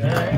Yeah.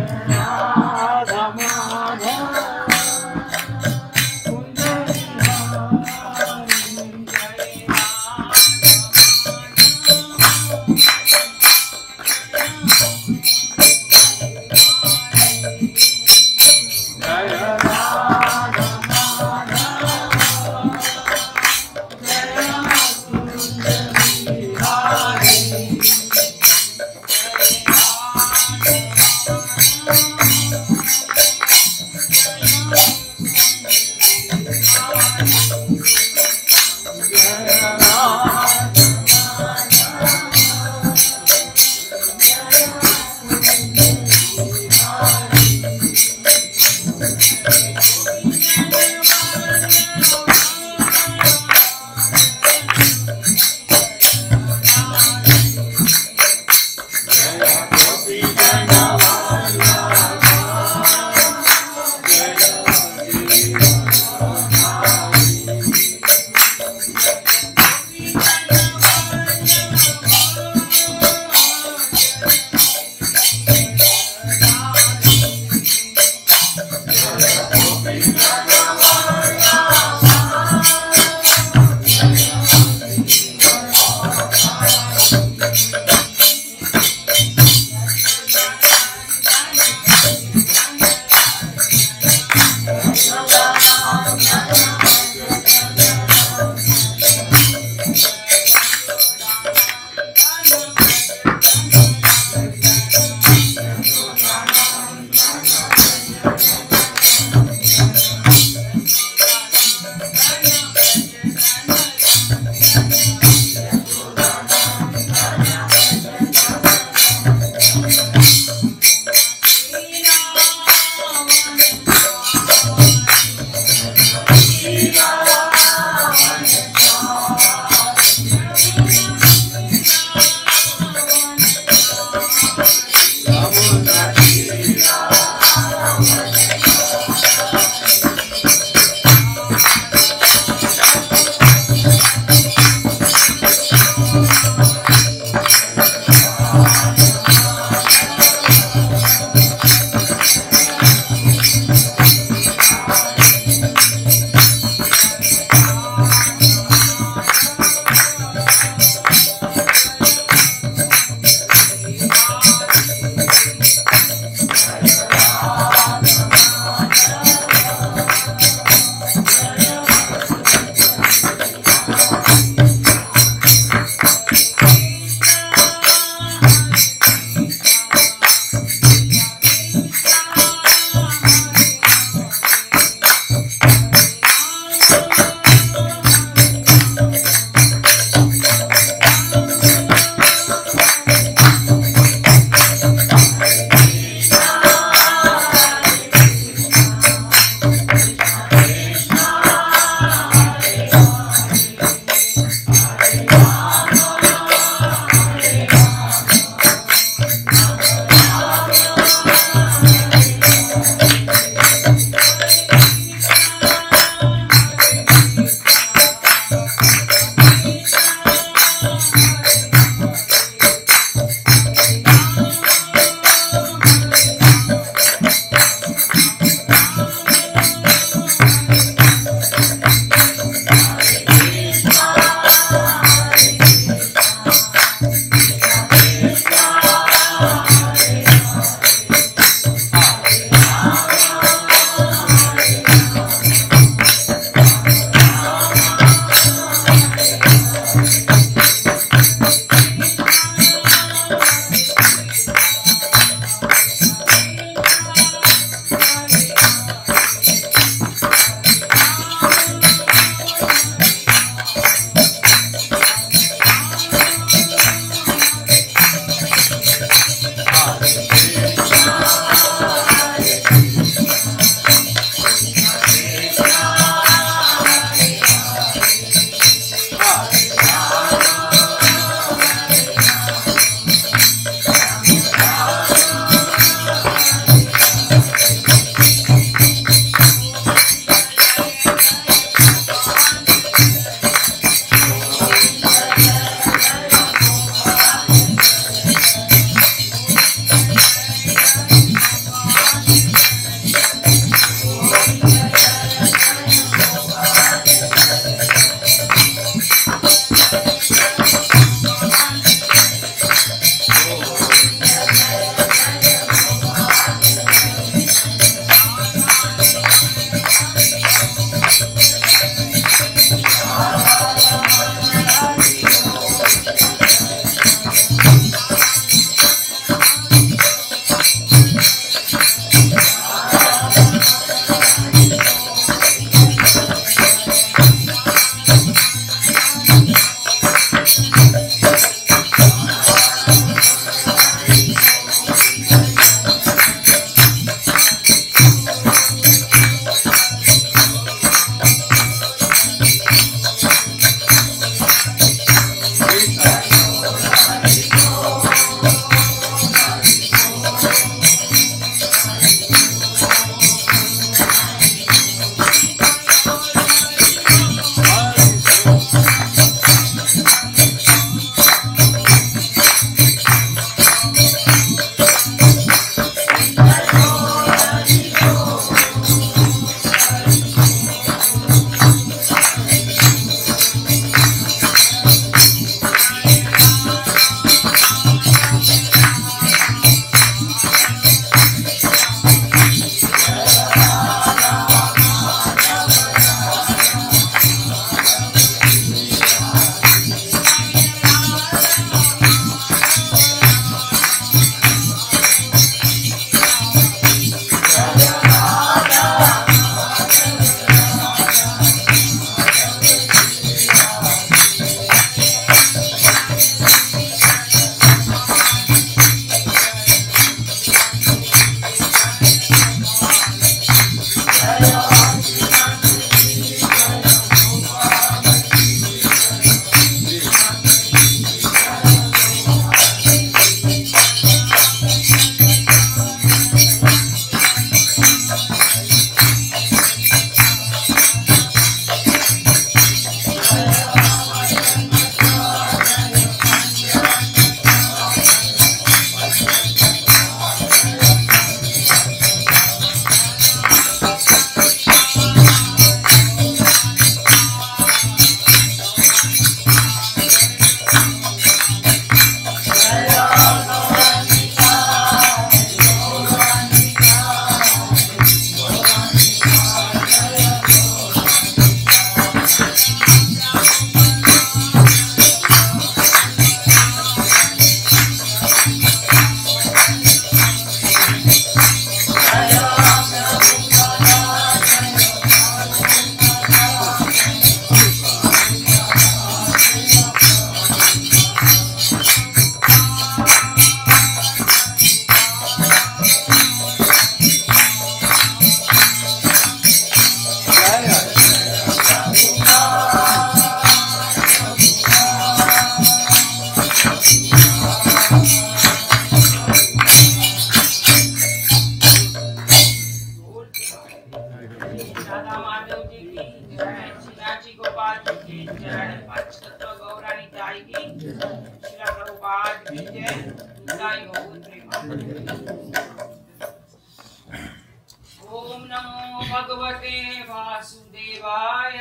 ओम नमो भगवते वासुदेवाय।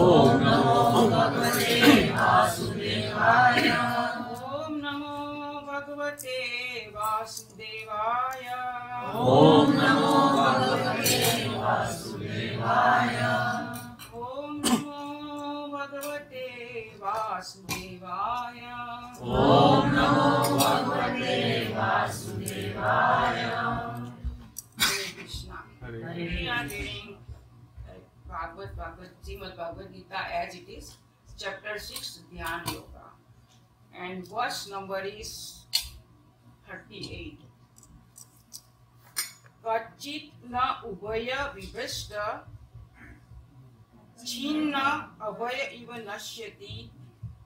ओम नमो भगवते वासुदेवाय ओम नमो भगवते वासुदेवाय। ओम नमो भगवते वासुदेवाय ओम नमो भगवते वासुदेवाय। ओम नमो Bhagavat Bhagavat Shrimad Bhagavad Gita as it is chapter six Dhyana Yoga and verse number is thirty eight क्वचित न उभय विभ्रष्ट छिन्न अभय इव नश्यति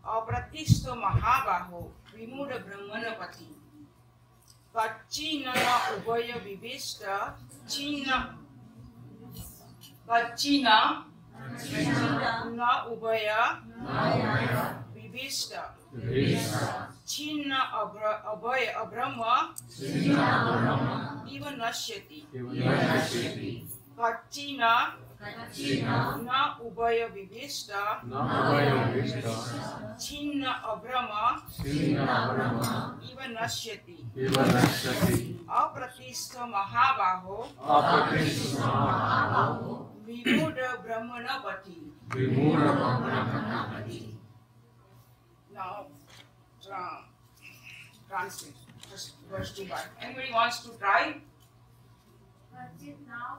अप्रतिष्ठ महाबाहो વિમૂઢ બ્રહ્મનપતિ પચ્ચીના ઉભય વિભિષ્ટ ચિહ્ન પચ્ચીના ન ઉભય વિભિષ્ટ छिन्न अभ्र अभय अभ्रम इव नश्यति पच्चिना न उभय विभिष्ट छिन्न अभ्रम इव नश्यति अप्रतिष्ठ महाबाहो विमूढ़ ब्रह्मणपति Now, uh, translate. Just verse two by. Anybody wants to try? कच्चित् नाम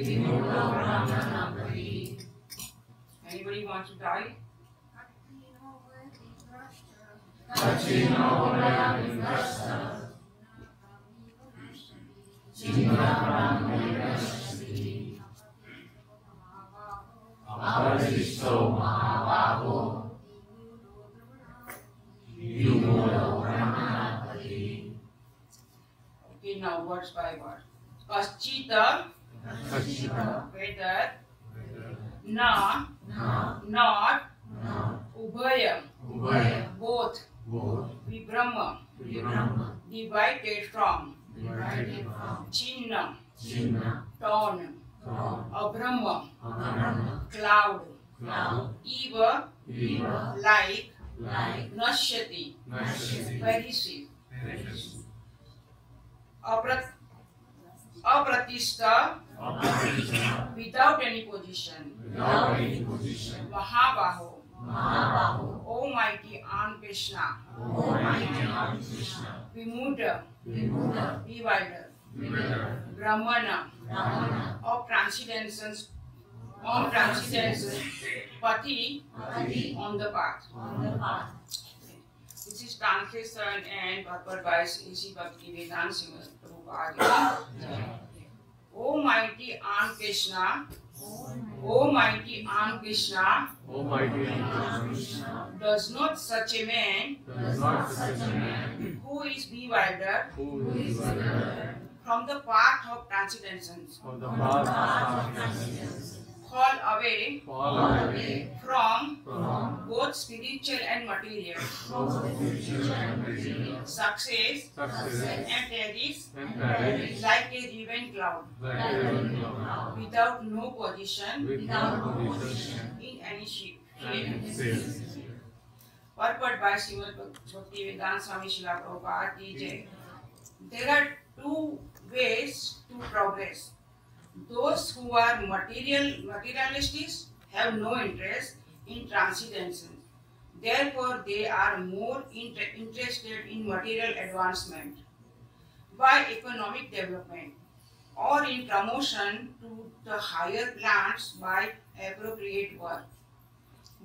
Anybody want to die? Okay, now words by word. Paschita whether न नॉट उभयम बोथ विभ्रम divided from chinna torn abhrama cloud eva like nashyati perishing अप्रतिष्ठा without any position, without any position mahabaho, महाबाहो almighty on Krishna, Almighty Lord Krishna Vimuda, विमूढ divider, विमूढ Brahmana, ब्राह्मण of transcendences, on transcendences, Pati, पति on the path. on the path This is translation and purport by Sri Bhakti Vedanta Srimad Prabhupada. Almighty on Krishna, Almighty on Krishna, Almighty Lord Krishna does not such a man does not such a man who is bewildered who is bewildered from the path of transcendences of the path of transcendence fall away fall away from from both spiritual and material. both spiritual and material. Success success and perish like a riven cloud. Like cloud. Without no position without position. in any shape. Purport by Srimad Bhakti Vedanta Swami Srila Prabhupada ki jai. There are two ways to progress. Those who are material materialists have no interest in transcendences. Therefore, they are more inter- interested in material advancement. by economic development or in promotion to the higher plants by appropriate work.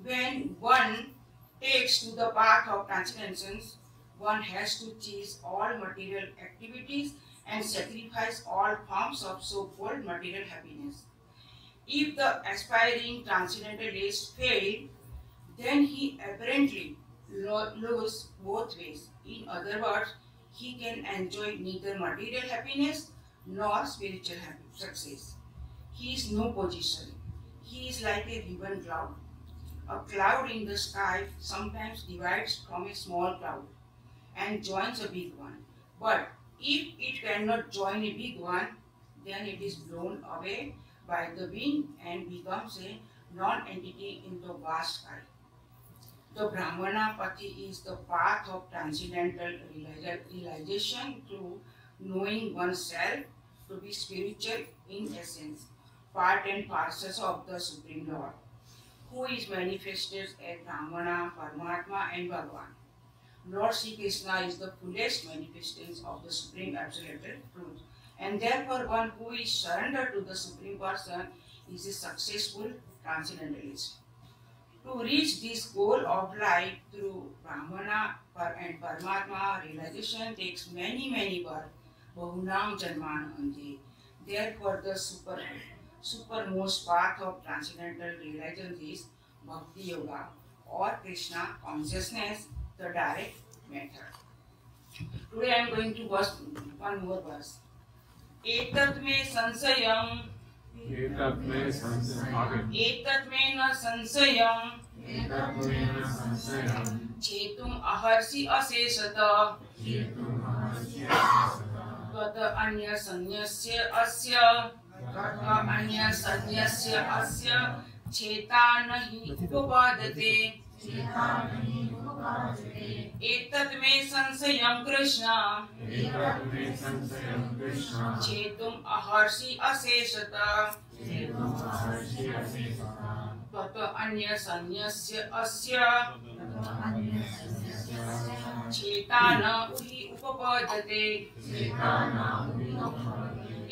When one takes to the path of transcendence, one has to cease all material activities and sacrifice all forms of so-called material happiness. If the aspiring transcendentalist fail, then he apparently lo- lose both ways. In other words, he can enjoy neither material happiness nor spiritual success. He is no position. He is like a ribbon cloud. A cloud in the sky sometimes divides from a small cloud and joins a big one. But if it cannot join a big one, then it is blown away by the wind and becomes a non-entity in the vast sky. The Brahmana Pati is the path of transcendental realization through knowing oneself to be spiritual in essence, part and parcel of the Supreme Lord, who is manifested as Brahmana, Paramatma and Bhagavan. Lord Sri Krishna is the fullest manifestation of the Supreme Absolute Truth, and therefore one who is surrendered to the Supreme Person is a successful transcendentalist. To reach this goal of life through Brahmana and Paramatma realization takes many, many births, Bahunam Janman Ante. Therefore, the super, supermost path of transcendental realization is Bhakti Yoga or Krishna consciousness, the direct method. Today I am going to verse one more verse. एतत् मे संशयम्। एतत् मे संशयम्। एतत् मे न संशयम्। एतत् मे न संशयम्। छेतुम् अहर्षि अशेषत। त्वत् अन्यसंन्यस्य अस्य। त्वत् अन्यसंन्यस्य अस्य। छेता न हि उपपादते। मे संशयं कृष्ण एतत् मे संशयं कृष्ण। चेतुम् अहर्षि अशेषता। तत् अन्यसंज्ञस्य अस्य। चेता न उहि उपपद्यते।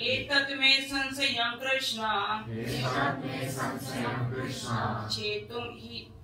एतत् मे संशयं कृष्ण। चेतुम् हि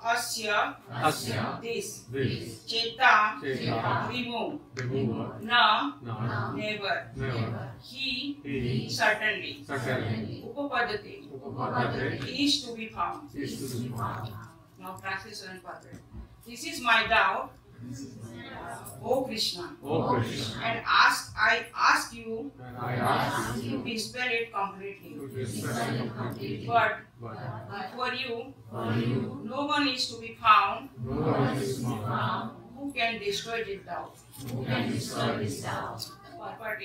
of the doubt Asya, अस्य this. this Cheta, चेतः remove. remove Na, not never. never He, he certainly. certainly Upapadati, upapadate is to be found. is to be found Now translation and perfect. This is my doubt, O Krishna. O Krishna And ask I ask you and I ask to you dispel it completely. to dispel it completely But but for you, for you? No one is to be found. No one is found. Who can destroy this doubt. who can destroy this doubt? Purport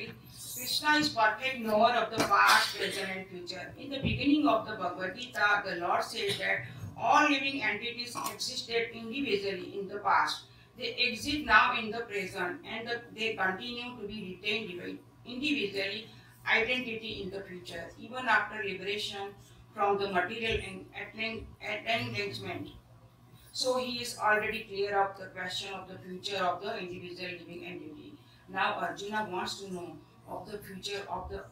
Krishna is perfect knower of the past, present, and future. In the beginning of the Bhagavad Gita, the Lord says that all living entities existed individually in the past. They exist now in the present, and that they continue to be retained individually identity in the future, even after liberation from the material en- entang- entanglement. So he is already clear of the question of the future of the individual living entity. Now Arjuna wants to know of the future of the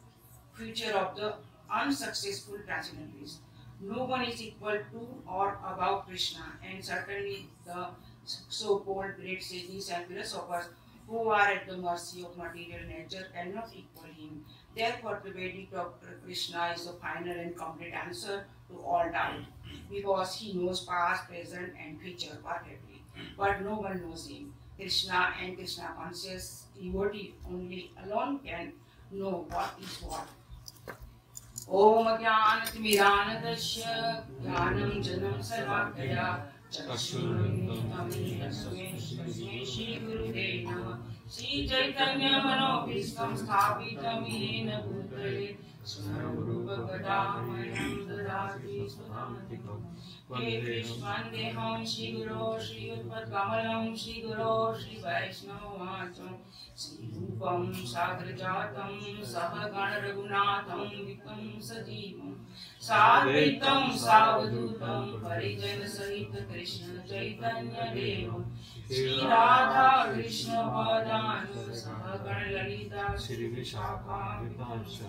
future of the unsuccessful transcendentalists. No one is equal to or above Krishna, and certainly the so-called great sages and philosophers who are at the mercy of material nature cannot equal him. Therefore, the Vedic doctor Krishna is the final and complete answer to all doubt because he knows past, present, and future perfectly. But no one knows him. Krishna and Krishna conscious devotee only alone can know what is what. ॐ ज्ञानतिमिरानदस्य ज्ञानं जनं सर्वाभ्यया चक्षुरुन्मिलितं तस्मै श्रीगुरुवे नमः श्री चैतन्य मनोभी श्रीचैतन्यमनोभीष्टं स्थापितमिनेन भूतले स्वधामतिकम् श्रीगुरो श्रीयुत्पत्कमलं श्रीगुरो श्रीवैष्णवमाचं श्रीरूपं सागरजातं सहगणरघुनाथं वितं सजीवं साद्वैतं सावधूतं परिजनसहित कृष्ण चैतन्यदेवं श्रीराधा कृष्णपदानु सहगणललिता श्रीविशाखाविभांश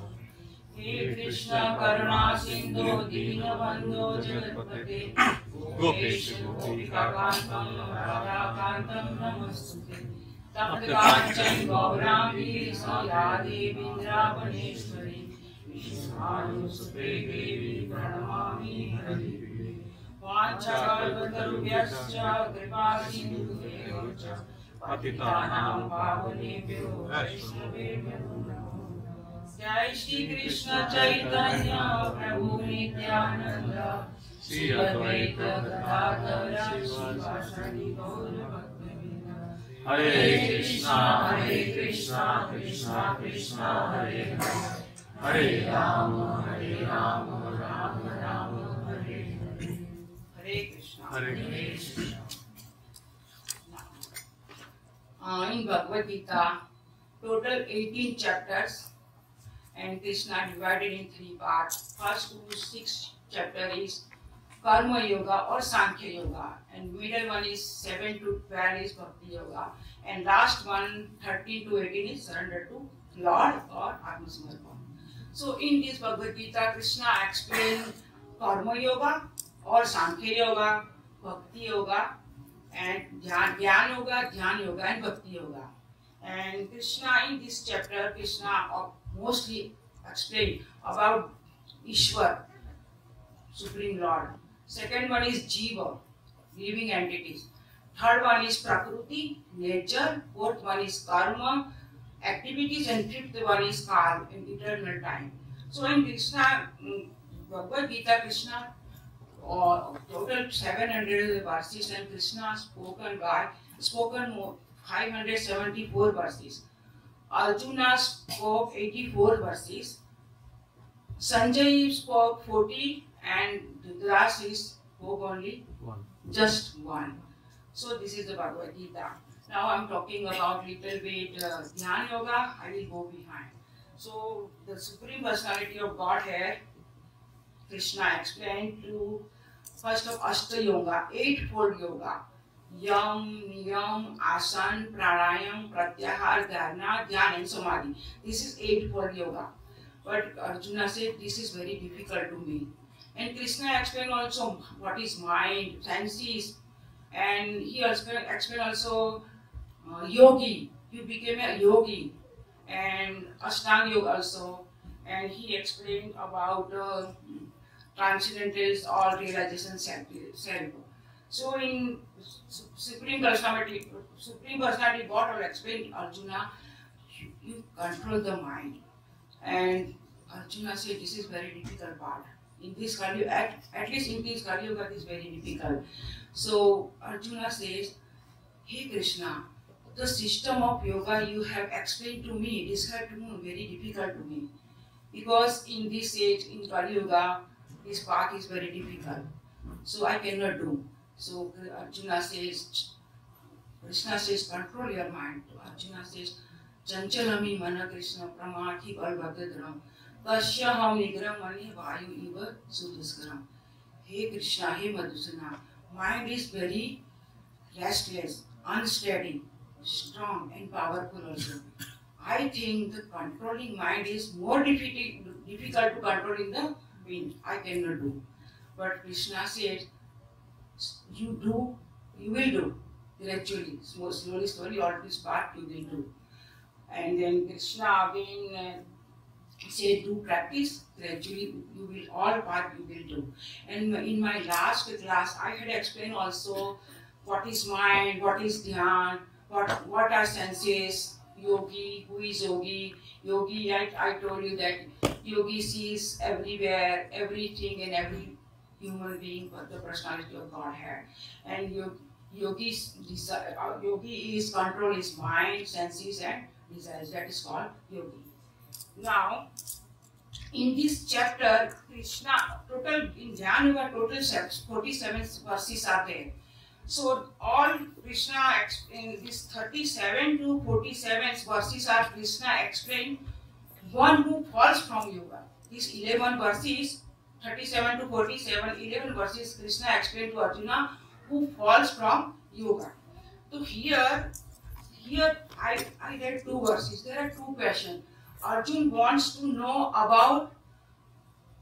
हे कृष्ण करुणा सिंधु दीन बंधु जगतपते गोपेश गोपिका कांतम राधाकांतम नमस्ते तप्त कांचन गौरांगी सौदादि विंध्यावनेश्वरी विष्णुसुते देवी प्रणमामि हरि वाचाकल्पतरुभ्यश्च कृपा सिन्धुभ्यो च पतितानां पावनेभ्यो वैष्णवेभ्यो जय श्री कृष्ण चैतन्य प्रभु नित्यानंद श्री अद्वैत गदाधर श्रीवासदि गौर हरे कृष्णा हरे कृष्णा कृष्णा कृष्णा हरे हरे। हरे राम हरे राम राम राम हरे हरे। कृष्ण हरे Krishna. Bhagavad Gita, total 18 chapters, and Krishna divided in three parts. First to six chapter is Karma Yoga or Sankhya Yoga, and middle one is seven to twelve is Bhakti Yoga, and last one 13 to 18 is surrender to Lord or Atmasamarpan. So in this Bhagavad Gita, Krishna explained Karma Yoga or Sankhya Yoga, Bhakti Yoga, and Dhyan, Dhyan Yoga, Dhyan Yoga, and Bhakti Yoga. And Krishna in this chapter, Krishna uh, mostly explained about Ishwar, Supreme Lord. Second one is Jiva, living entities. Third one is Prakriti, nature. Fourth one is Karma, activities. And fifth one is Kal, in eternal time. So in Krishna, mm, Bhagavad Gita, Krishna uh, total 700 verses and Krishna spoken by spoken more 574 verses. Arjuna spoke 84 verses. Sanjay spoke 40 and Dhritarashtra spoke only One. just one. So this is the Bhagavad Gita. Now I'm talking about little bit uh, Dhyan Yoga. I will go behind. So the Supreme Personality of Godhead, Krishna explained to first of Ashta Yoga, eightfold yoga. Asan, Pranayam, Pratyahar, Dharana, Dhyan and Samadhi. This is eightfold yoga. But Arjuna said this is very difficult to me. And Krishna explained also what is mind, senses, and he also explained also uh, yogi. You became a yogi, and Ashtanga yoga also. And he explained about uh, transcendentals or realization self. So in Supreme Personality, Supreme Personality God will explain Arjuna, you, control the mind. And Arjuna said this is very difficult part. In this Kali at, at least in this Kali Yuga, is very difficult. So Arjuna says, Hey Krishna, the system of yoga you have explained to me, described to me, very difficult to me. Because in this age, in Kali Yuga, this path is very difficult. So I cannot do. So Arjuna says, Krishna says, control your mind. Arjuna says, Chanchalami mana Krishna pramati balbhadradram tasya ham nigram mani vayu iva suduskaram. Hey Krishna, hey Madhusana, mind is very restless, unsteady, strong and powerful also. I think the controlling mind is more difficult, to controlling the wind. I cannot do. But Krishna said, you do, you will do. gradually, slowly, slowly, all this part you will do. And then Krishna again uh, say do practice gradually you will all part you will do and in my last class i had explained also what is mind what is dhyan what what are senses yogi who is yogi yogi I, I told you that yogi sees everywhere everything and every human being but the personality of godhead and yogi yogi's uh, yogi is control his mind senses and desires that is called yogi now in this chapter, Krishna, total, in Dhyan Yoga, total 47 verses are there. So, all Krishna, in this 37 to 47 verses are Krishna explain one who falls from yoga. These 11 verses, 37 to 47, 11 verses, Krishna explained to Arjuna who falls from yoga. So, here, here I, I read two verses. There are two questions. Arjun wants to know about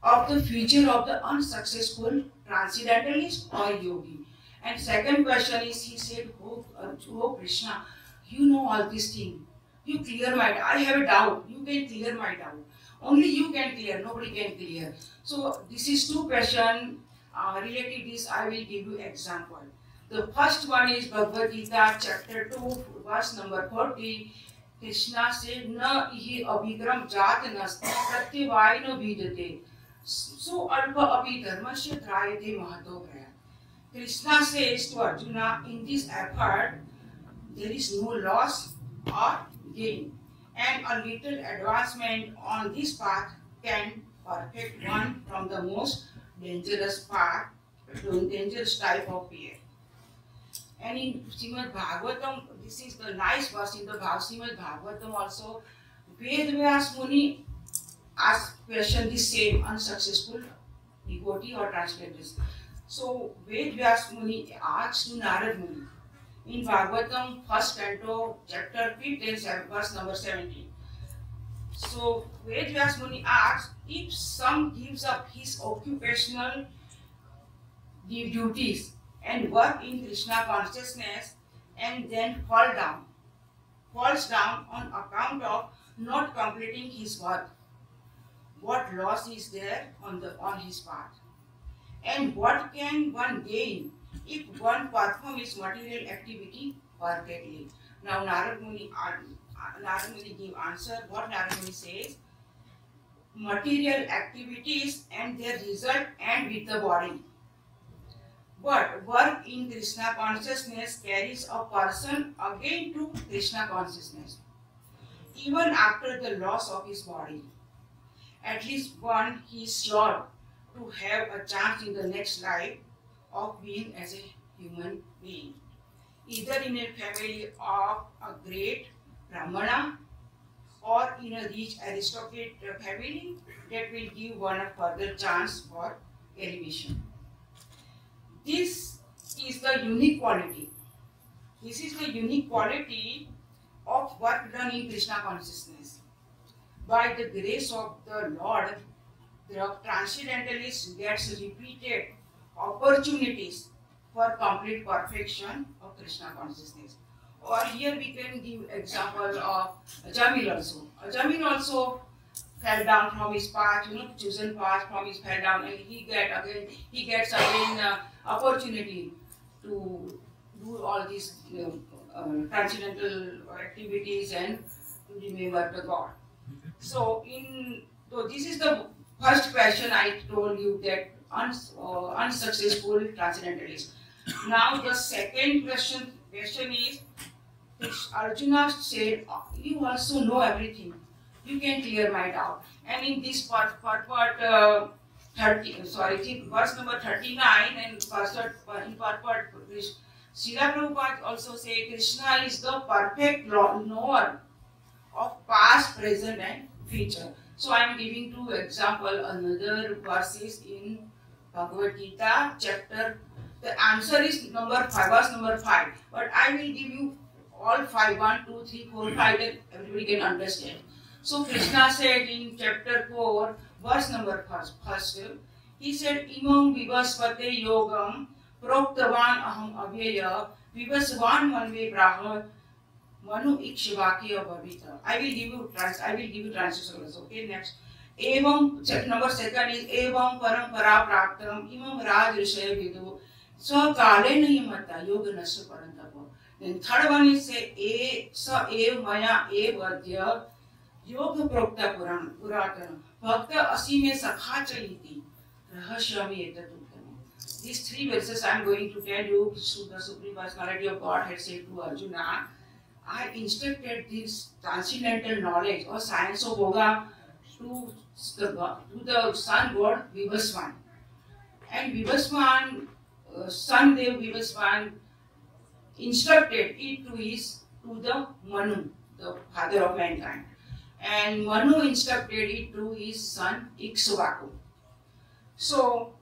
of the future of the unsuccessful transcendentalist or yogi. And second question is, he said, oh, oh Krishna, you know all these things. You clear my doubt. I have a doubt. You can clear my doubt. Only you can clear. Nobody can clear. So this is two question uh, related this. I will give you example. The first one is Bhagavad Gita chapter 2 verse number 40. Krishna से न ही अभिक्रम जात नस्ति प्रत्यवाय न बीजते सो अल्प अपि धर्मस्य त्रायते महतो भया Krishna says to Arjuna, in this effort, there is no loss or gain, and a little advancement on this path can perfect one from the most dangerous path, to dangerous type of fear. And in Srimad Bhagavatam, this is the nice verse in the Bhag- Srimad Bhagavatam also. Ved Vyas Muni asked question the same unsuccessful devotee or translators. So Ved Vyas Muni asked to Narad Muni in Bhagavatam, first canto, chapter 15, seven- verse number 17. So Ved Vyas Muni asked if some gives up his occupational duties and work in Krishna consciousness and then fall down, falls down on account of not completing his work. What loss is there on the on his part? And what can one gain if one perform his material activity perfectly? Now Narad Muni, uh, Narad Muni give answer. What Narad Muni says? Material activities and their result and with the body. But work in Krishna consciousness carries a person again to Krishna consciousness, even after the loss of his body. At least one he is sure to have a chance in the next life of being as a human being, either in a family of a great Brahmana or in a rich aristocrat family that will give one a further chance for elevation. This is the unique quality. This is the unique quality of work done in Krishna consciousness. By the grace of the Lord, the transcendentalist gets repeated opportunities for complete perfection of Krishna consciousness. Or here we can give example of Jamil also. Jamil also fell down from his path, you know, chosen path from his fell down, and he get again he gets again uh, opportunity to do all these uh, uh, transcendental activities and remember the God. So in so this is the first question I told you that uh, unsuccessful transcendentalist. Now the second question question is which Arjuna said, you also know everything. You can clear my doubt. And in this part, part, part uh, 30, sorry, verse number 39 and verse, in part, part, Srila Prabhupada also say Krishna is the perfect knower of past, present and future. So I am giving two example, another verses in Bhagavad Gita chapter. The answer is number five, verse number five. But I will give you all five, one, two, three, four, five, that everybody can understand. So Krishna said in chapter 4, verse number first, first he said, Imam vivaspate yogam प्रोक्तवान अहम अव्यय विवस्वान मनवे ब्राह Manu इक्ष्वाक्य भवित I will give you trans I will give you translation also. एवं number second is एवं परंपरा प्राप्तम इमं राज ऋषय विदु स्वकाले नहीं मता योग नश्य परंतप then third one is say ए स एव मया एव अद्य योग प्रोक्त पुराण पुरातन भक्त असी में सखा चलिति रहस्यमि एतत् these three verses I am going to tell you the supreme personality of God had said to Arjuna I instructed this transcendental knowledge or science of yoga to to the sun god Vivaswan. And Vivaswan, uh, sun Dev Vivaswan, instructed it to his to the Manu, the father of mankind. And Manu instructed it to his son Ikshvaku. So,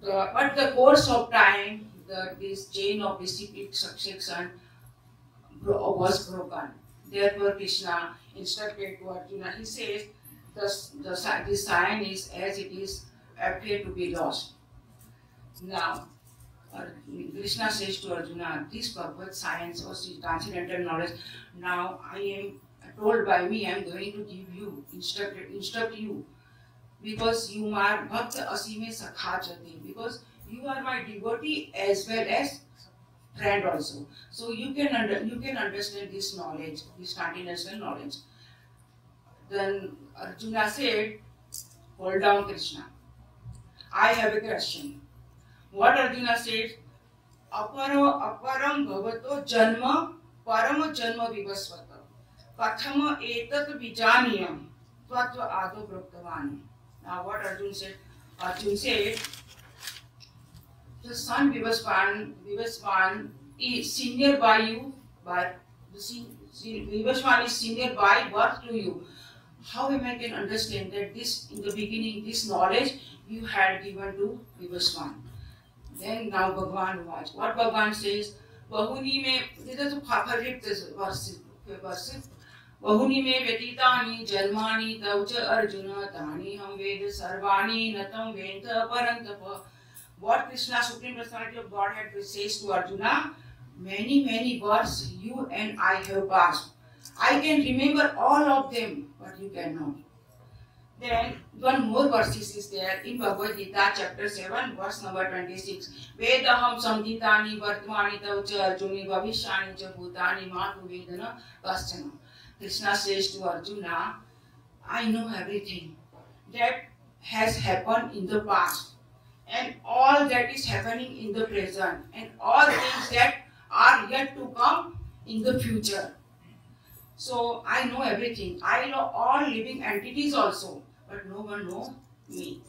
the, but the course of time, the, this chain of disciplic succession was broken. Therefore, Krishna instructed to Arjuna. He says, the, the, this sign is as it is appear to be lost. Now, uh, Krishna says to Arjuna, this Bhagavad science or transcendental knowledge, now I am told by me, I am going to give you, instruct, instruct you, because you are Bhakta Asime Sakha Jati, because you are my devotee as well as friend also. So you can under, you can understand this knowledge, this transcendental knowledge. Then Arjuna said, Hold down Krishna. I have a question. What Arjuna said, Aparo aparam bhavato janma param janma vivasvata. Katham etat vijaniyam tvatva ado proktavan. Now what Arjuna said? Arjuna said, the son Vivasvan, Vivasvan is senior by you, but the Vivasvan is senior by birth to you. How am I can understand that this in the beginning this knowledge you had given to Vivasvan? Then now Bhagwan watch. What Bhagwan says, Bahuni में this is favorite verse verse बहुनि में व्यतीतानि जन्मानि तव च अर्जुन तानि हम वेद सर्वाणि न तं वेद परन्तप what Krishna, Supreme Personality of Godhead, says to Arjuna, many, many births you and I have passed. I can remember all of them, but you cannot. Then one more verses is there in Bhagavad Gita, chapter 7, verse number 26. Vedaham samditani vartmani tav cha arjuni bhavishani cha bhutani matu vedana. Krishna says to Arjuna, I know everything that has happened in the past and all that is happening in the present and all things that are yet to come in the future. So I know everything. I know all living entities also, but no one know me.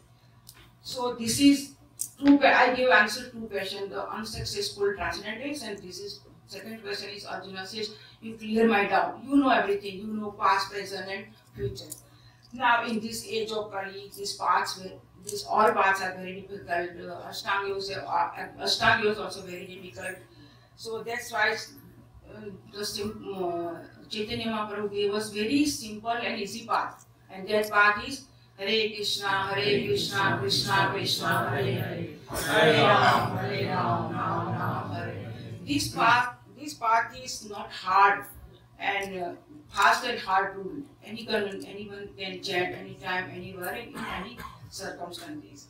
So this is two. I give answer to question the unsuccessful transcendentals, and this is second question is Arjuna says you clear my doubt. You know everything. You know past, present, and future. Now in this age of Kali, these were- these all paths are very difficult. Uh, Ashtanga is also very difficult. So that's why uh, the uh, Chaitanya Mahaprabhu gave us very simple and easy path, and that path is Hare Krishna, Hare Krishna, Krishna Krishna, Hare Hare, Hare Ram, Hare Ram, Ram Ram, Hare. This path, this path is not hard and uh, fast and hard rule. Anyone, anyone can chant anytime, anywhere, in any circumstances.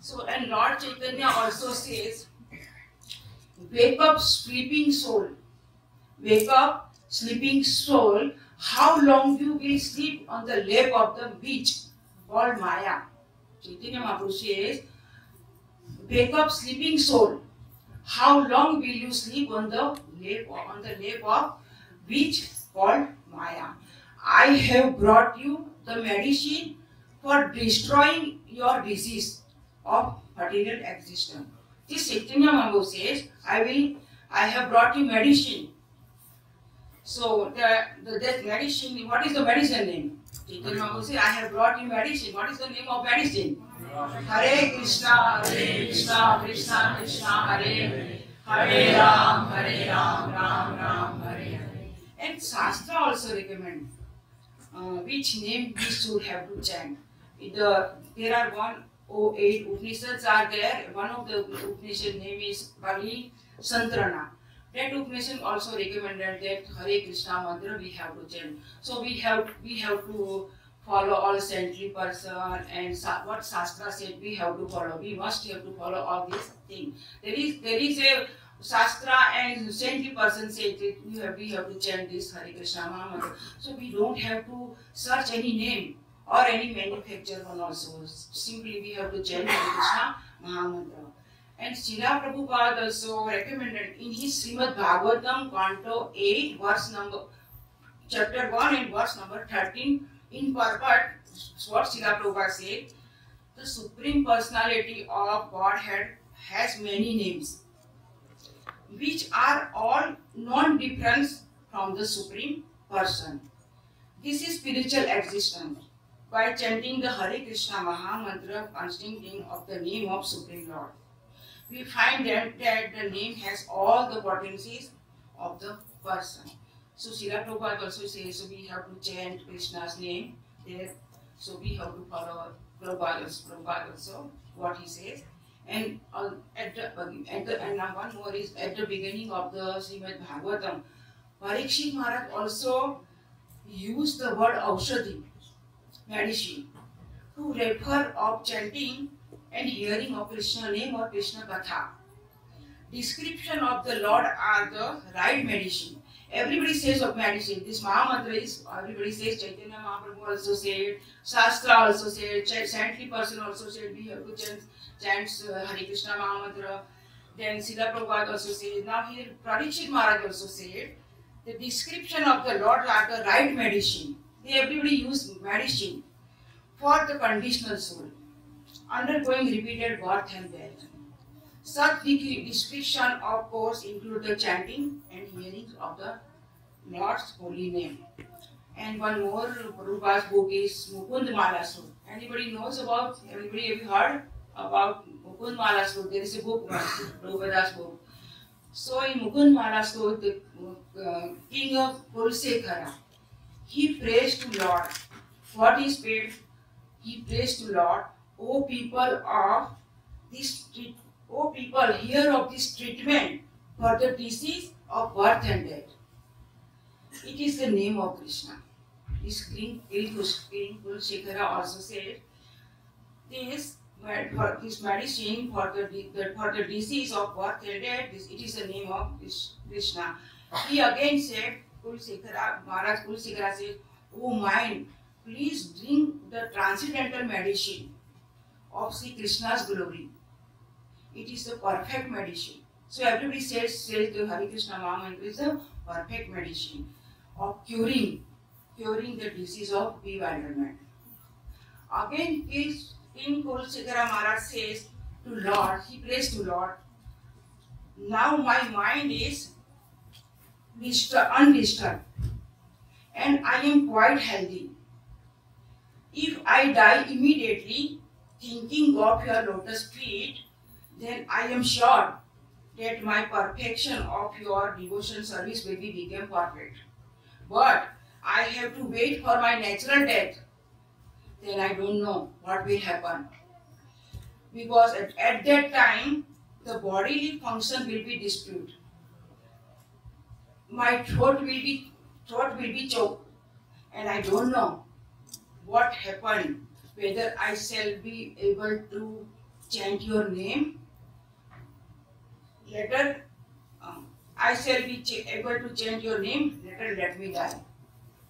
So, and Lord Chaitanya also says, Wake up, sleeping soul. Wake up, sleeping soul. How long you will sleep on the lap of the beach called Maya? Chaitanya Mahaprabhu says, Wake up, sleeping soul. How long will you sleep on the lap on the lap of beach called Maya? I have brought you the medicine for destroying your disease of material existence. This Chaitanya Mahaprabhu says, I will, I have brought you medicine. So the, the that medicine, what is the medicine name? Chaitanya Mahaprabhu says, I have brought you medicine. What is the name of medicine? Hare Krishna, Hare Krishna, Krishna Krishna, Hare Hare, Hare Ram, Hare Ram, Ram Ram, Hare Hare. And Shastra also recommend uh, which name we should have to chant. The, there are one oh, eight Upanishads are there. One of the Upanishad name is Kali Santrana. That Upanishad also recommended that Hare Krishna mantra we have to chant. So we have we have to follow all saintly person and what Shastra said we have to follow. We must have to follow all these things. There is there is a Shastra and saintly person said that we have we have to chant this Hare Krishna Mahamantra. So we don't have to search any name or any manufacturer one also. Simply we have to chant Hare Krishna Mahamantra. And Srila Prabhupada also recommended in his Srimad Bhagavatam, Canto 8, verse number, chapter 1 and verse number 13, in purport, what Srila Prabhupada said, the Supreme Personality of Godhead has many names, which are all non-different from the Supreme Person. This is spiritual existence. By chanting the Hare Krishna Maha Mantra consisting of the name of Supreme Lord we find that, that the name has all the potencies of the person. So Srila Prabhupada also says so we have to chant Krishna's name there. So we have to follow Prabhupada, Prabhupada also what he says. And uh, at the at the and now one more is at the beginning of the Srimad Bhagavatam, Parikshit Maharaj also used the word Aushadhi, medicine, to refer of chanting and hearing of Krishna name or Krishna Katha. Description of the Lord are the right medicine. Everybody says of medicine. This Mahamantra is, everybody says, Chaitanya Mahaprabhu also said, Shastra also said, saintly person also said, we have to chant, chant uh, Hare Krishna Mahamantra. Then Srila Prabhupada also said, now here Parikshit Maharaj also said, the description of the Lord are the right medicine. They everybody use medicine for the conditional soul undergoing repeated birth and death. Such de- description, of course, include the chanting and hearing of the Lord's holy name. And one more, Rupa's book is Mukund Mala Sut. Anybody knows about, anybody have you heard about Mukund Mala Sut? There is a book, Rupa's book. So in Mukund Mala Sut, the uh, king of Kulsekhara, he prays to Lord. What is paid? He prays to Lord O people of this treat O people here of this treatment for the disease of birth and death it is the name of Krishna is cream cream को cream को Shekhar also said this but for this medicine for the for the disease of birth and death this it is the name of Krishna he again said Maharaj Kulashekhar say O mind please drink the transcendental medicine of Sri Krishna's glory. It is the perfect medicine. So everybody says, says the Hare Krishna Mahamantra is the perfect medicine of curing, curing the disease of bewilderment. Again, King King Kulsekara Maharaj says to Lord, he prays to Lord, now my mind is distur- undisturbed and I am quite healthy. If I die immediately, thinking of your lotus feet, then I am sure that my perfection of your devotion service will be become perfect. But I have to wait for my natural death. Then I don't know what will happen. Because at, at that time, the bodily function will be disturbed. My throat will be throat will be choked, and I don't know what happened whether I shall be able to chant your name. Later, um, I shall be able to chant your name. Later, let me die.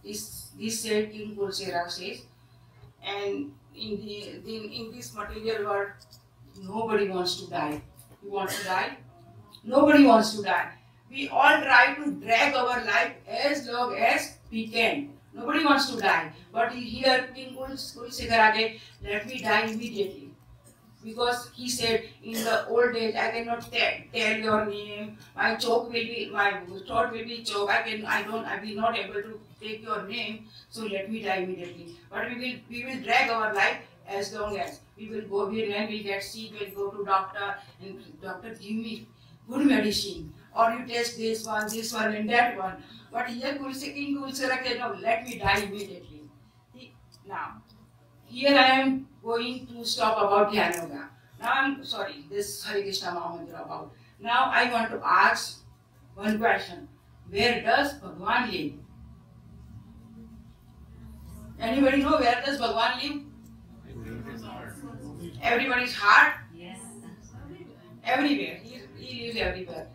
This this said King Kulsera says, and in the, the in this material world, nobody wants to die. You want to die? Nobody wants to die. We all try to drag our life as long as we can. Nobody wants to die. But here, King Kul Sigarage, let me die immediately. Because he said, in the old days, I cannot te- tell your name. My choke will be, my throat will be choke. I can, I don't, I will not able to take your name. So let me die immediately. But we will, we will drag our life as long as we will go. here and we get sick, we'll go to doctor and doctor give me good medicine. Or you test this one, this one, and that one. But here, Kulse, King Kulsara said, no, let me die immediately. He, now, here I am going to stop about Dhyan Yoga. Now I'm sorry, this Hare Krishna Mahamantra about. Now I want to ask one question. Where does Bhagwan live? Anybody know where does Bhagwan live? Everybody's heart? Yes. Everywhere. He, he lives everywhere.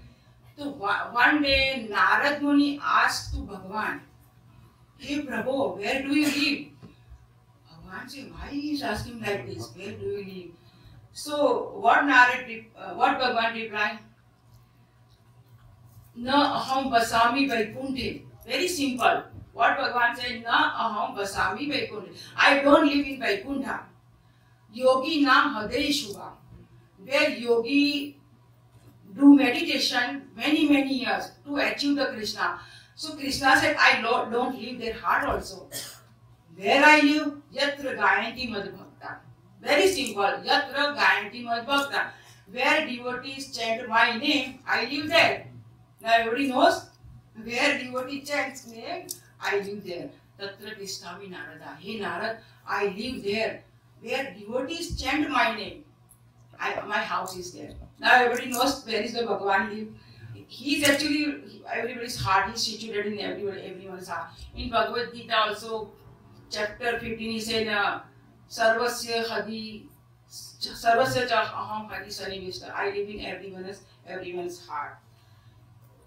Narad Muni asked to Bhagwan, Hey Prabhu, where do you live? Bhagwan said, Why he is asking like this? Where do you live? So what Narad, re- uh, what Bhagwan replied? Na aham basami vaikunthi. Very simple. What Bhagwan said, Na aham basami vaikunthi. I don't live in Vaikuntha. Yogi na haday shubha. Where yogi do meditation many many years to achieve the Krishna. So Krishna said, I don't leave their heart also. Where I live, yatra gayanti madhbhakta. Very simple, yatra gayanti madhbhakta. Where devotees chant my name, I live there. Now everybody knows where devotee chants name, I live there. Tatra tishtami narada. Hey Narad, I live there. Where devotees chant my name, I, my house is there. Now everybody knows where is the Bhagavan live. He is actually everybody's heart. He is situated in everybody, everyone's heart. In Bhagavad Gita also, chapter 15, he said, uh, Sarvasya Hadi, Sarvasya aham Hadi Sanivishta. I live in everyone's, everyone's heart.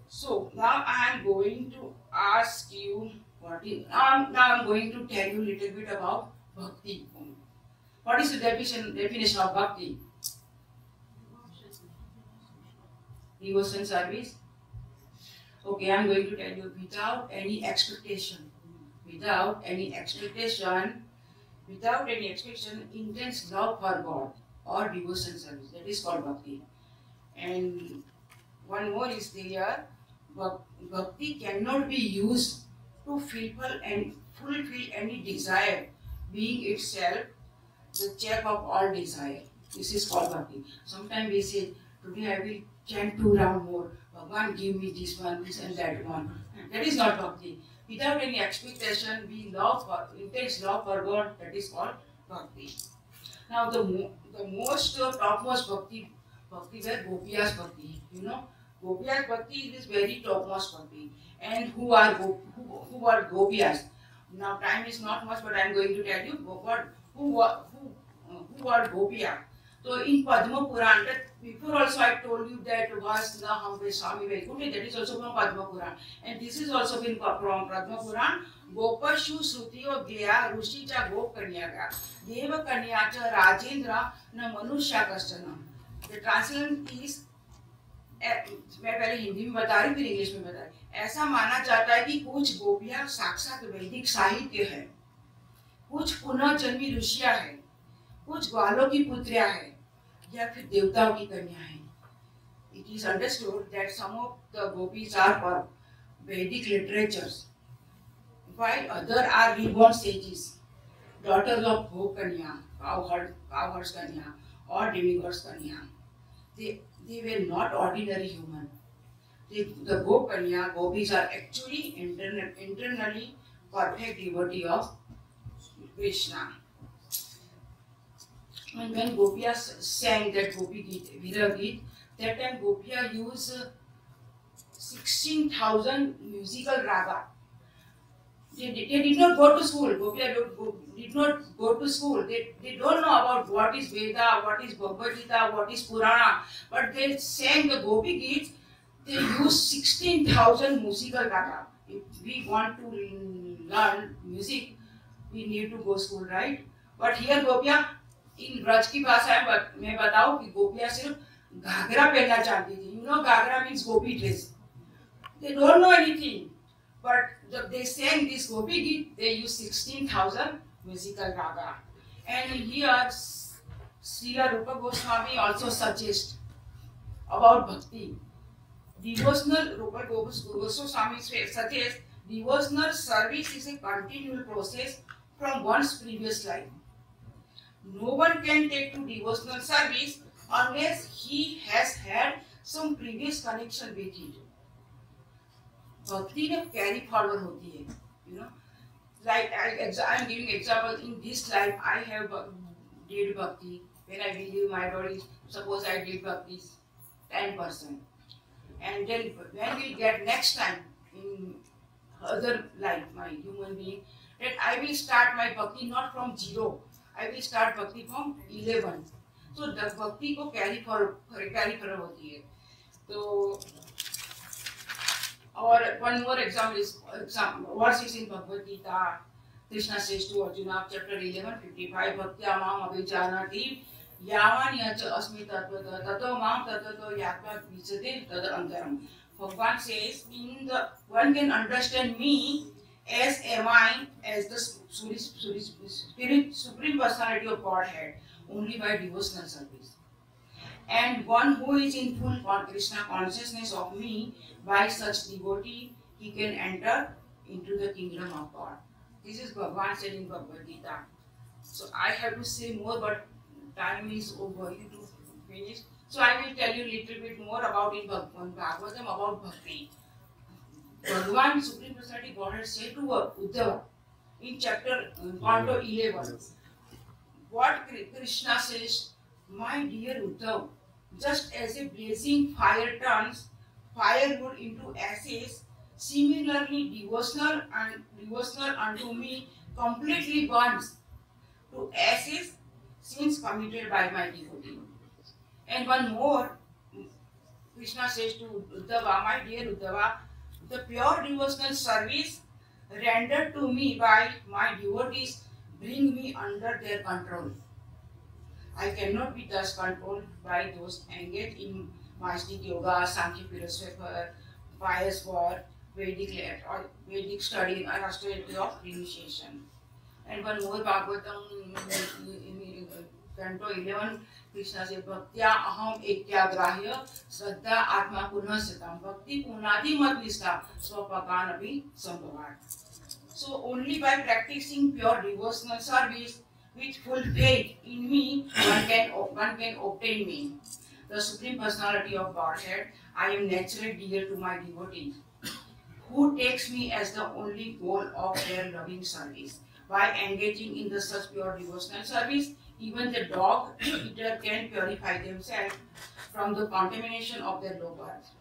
So now I am going to ask you what is, now, now I am going to tell you a little bit about Bhakti. What is the definition, definition of Bhakti? Devotion service. Okay, I'm going to tell you without any expectation, without any expectation, without any expectation, intense love for God or devotion service. That is called bhakti. And one more is there. Bhakti cannot be used to fulfill and fulfill any desire, being itself the check of all desire. This is called bhakti. Sometimes we say, today I will chant two round more. Bhagwan give me this one, this and that one. That is not bhakti. Without any expectation, we love for intense love for God. That is called bhakti. Now the mo- the most uh, topmost bhakti, bhakti where gopiyas bhakti. You know, gopiyas bhakti is very topmost bhakti. And who are who, who are gopiyas? Now time is not much, but I am going to tell you what who who who are gopiya. तो in Padma Purana before also I told you that was the hmm way Swami Vaikuntha that is also from Padma Purana and this is also been from Padma Purana गोपशु श्रुति गया ऋषि चा गोप कन्या गया देव कन्या च राजेंद्र न मनुष्य कश्चन द ट्रांसलेशन इज़ मैं पहले हिंदी में बता रही फिर इंग्लिश में बता रही ऐसा माना जाता है कि कुछ गोपियाँ साक्षात वैदिक साहित्य है। कुछ पुनः जन्मी ऋषिया है। कुछ ग्वालों की पुत्रिया है। या फिर देवताओं की कन्या है it is understood that some of the gopis are for Vedic literatures are reborn sages, daughters of Bhog Kanya, cowherd, cowherds Kanya, or demigods Kanya. They, they were not ordinary human. They, the Gop Kanya, gopis are actually internal, internally perfect devotee of Krishna. And when Gopiya sang that Gopi Geet, Vira Geet, that time Gopiya used uh, 16,000 musical raga they, they, they did not go to school. Gopiya don't go, did not go to school. They, they don't know about what is Veda, what is Bhagavad Gita, what is Purana. But they sang the Gopi Geets. They used 16,000 musical raga. If we want to learn music, we need to go school, right? But here Gopiya, इन ब्रज की भाषा है बत, मैं बताऊँ कि गोपिया सिर्फ़ घाघरा पहनना चाहती थी। You know ghagra means gopi dress they don't know anything but जब they sang this gopi geet they use sixteen thousand musical raga and here Srila Rupa Goswami also suggest about bhakti devotional Rupa Goswami suggest devotional service is a continue process from one's previous life no one can take to devotional service unless he has had some previous connection with it. Bhakti will carry forward hoti hai, you know. Like I am giving example in this life I have did bhakti when I believe my body. Suppose I did bhakti ten percent, and then when we get next time in other life, my human being, that I will start my bhakti not from zero I will start bhakti from eleven तो भक्ति को carry for carry for होती है। तो और one more example example verse is in Bhagavad Gita Krishna श्रेष्ठ Arjuna chapter eleven fifty five भक्ति माम अभिजानाति यावान यच अस्मि तत्व ततो माम तत्व यात्मा विचते तद अंतरम Bhagavan says in the one can understand me as I as the spirit, supreme personality of Godhead only by devotional service and one who is in full Krishna consciousness of me by such devotee he can enter into the kingdom of God. This is Bhagavan said in Bhagavad Gita. So I have to say more, but time is over. You to finish. So I will tell you a little bit more about in Bhagavad Bhagavatam about bhakti. Bhagavan supreme personality God had said to Uddhava in chapter point of eleven what Krishna says my dear Uddhava just as a blazing fire turns firewood into ashes similarly devotional and devotional unto me completely burns to ashes since committed by my devotee and one more Krishna says to Uddhava my dear Uddhava the pure devotional service rendered to me by my devotees bring me under their control. I cannot be thus controlled by those engaged in Mastic Yoga, Sankhya philosopher, pious work, Vedic lit- or Vedic study, and austerity of initiation. And one more Bhagavatam canto 11, Krishna says, Bhaktya aham ekyagrahya श्रद्धा आत्मा पुनः सतम भक्ति पुनादि मत निष्ठा स्वपकान अभी संभवात So only by practicing pure devotional service with full faith in me, one can one can obtain me. The Supreme Personality of Godhead, I am naturally dear to my devotees, who takes me as the only goal of their loving service. By engaging in the such pure devotional service, even the dog eater can purify themselves from the contamination of their low birth.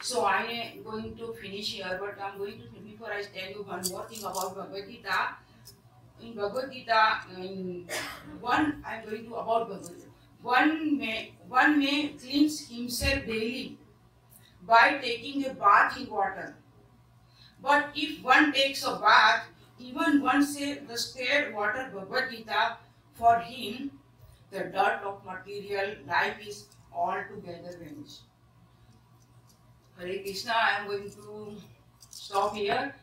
So I am going to finish here, but I'm going to before I tell you one more thing about Bhagavad Gita. In Bhagavad Gita, in one I'm going to about Bhagavad Gita. One may one may cleanse himself daily by taking a bath in water. But if one takes a bath, even one say the scared water Bhagavad Gita, for him the dirt of material life is altogether vanished. Hare Krishna, I am going to stop here.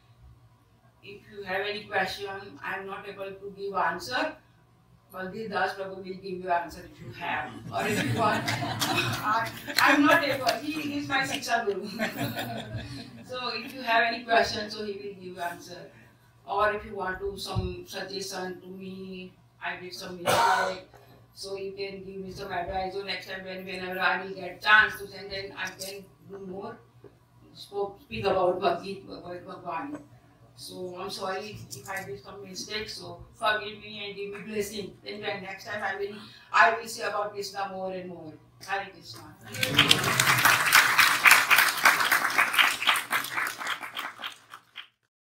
If you have any question, I am not able to give answer. Baldev Das Prabhu will give you answer if you have. Or if you want, I am not able. He is my Siksha Guru. so if you have any question, so he will give answer. Or if you want to some suggestion to me, I did some mistake. So you can give me some advice. So next time when whenever I will get chance to send, then I can do more. Spoke, speak about about Bhagwan. So I'm sorry if I did some mistakes. So forgive me and give me blessing. Then next time I will, I will say about Krishna more and more. Hare Krishna.